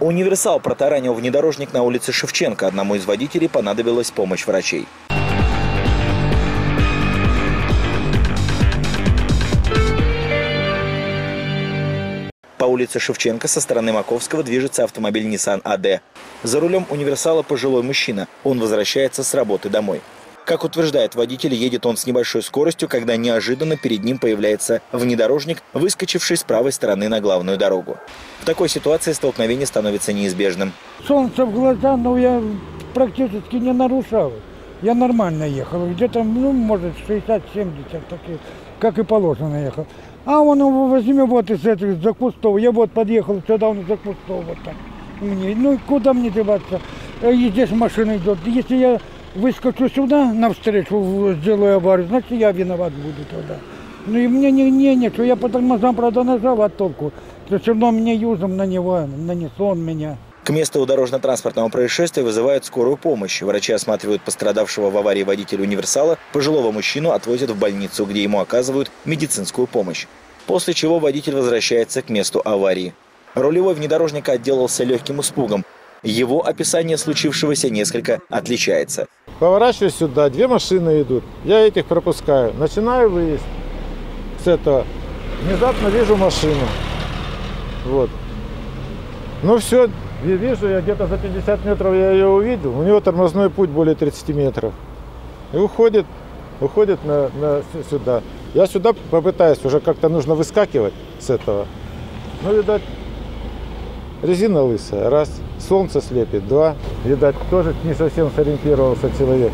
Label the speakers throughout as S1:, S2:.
S1: Универсал протаранил внедорожник на улице Шевченко. Одному из водителей понадобилась помощь врачей. По улице Шевченко со стороны Маковского движется автомобиль Nissan AD. За рулем универсала пожилой мужчина. Он возвращается с работы домой. Как утверждает водитель, едет он с небольшой скоростью, когда неожиданно перед ним появляется внедорожник, выскочивший с правой стороны на главную дорогу. В такой ситуации столкновение становится неизбежным.
S2: Солнце в глаза, но я практически не нарушал. Я нормально ехал, где-то, ну, может, 60-70, такие, как и положено ехал. А он его возьми вот из этих за кустов. Я вот подъехал сюда, он за кустов вот так. Мне, ну куда мне деваться? Э, И здесь машина идет. Если я выскочу сюда навстречу, сделаю аварию, значит я виноват буду тогда. Ну и мне не, не нечего. Я по тормозам, правда, нажал, а толку? То все равно мне юзом на него нанесло он меня.
S1: К месту дорожно-транспортного происшествия вызывают скорую помощь. Врачи осматривают пострадавшего в аварии водителя универсала. Пожилого мужчину отвозят в больницу, где ему оказывают медицинскую помощь. После чего водитель возвращается к месту аварии. Рулевой внедорожника отделался легким испугом. Его описание случившегося несколько отличается.
S3: Поворачиваю сюда, две машины идут. Я этих пропускаю. Начинаю выезд с этого. Внезапно вижу машину. Вот. Ну все, я вижу, я где-то за 50 метров я ее увидел. У него тормозной путь более 30 метров. И уходит, уходит на, на сюда. Я сюда попытаюсь, уже как-то нужно выскакивать с этого. Ну, видать, резина лысая, раз. Солнце слепит, два. Видать, тоже не совсем сориентировался человек.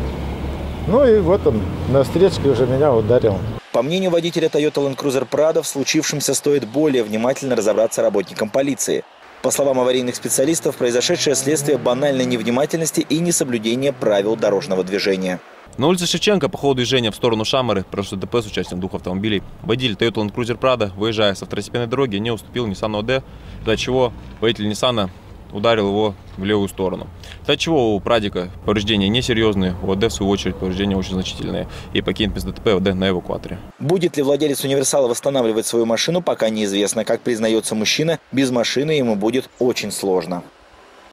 S3: Ну и вот он на встречке уже меня ударил.
S1: По мнению водителя Toyota Land Cruiser Prado, в случившемся стоит более внимательно разобраться работникам полиции. По словам аварийных специалистов, произошедшее следствие банальной невнимательности и несоблюдения правил дорожного движения.
S4: На улице Шевченко по ходу движения в сторону Шамары произошло ДТП с участием двух автомобилей. Водитель Toyota Land Cruiser Prado, выезжая со второстепенной дороги, не уступил Nissan OD, из-за чего водитель Nissan ударил его в левую сторону. Из-за чего у Прадика повреждения несерьезные, у ОД в свою очередь повреждения очень значительные и покинет место ДТП ОД на эвакуаторе.
S1: Будет ли владелец универсала восстанавливать свою машину, пока неизвестно. Как признается мужчина, без машины ему будет очень сложно.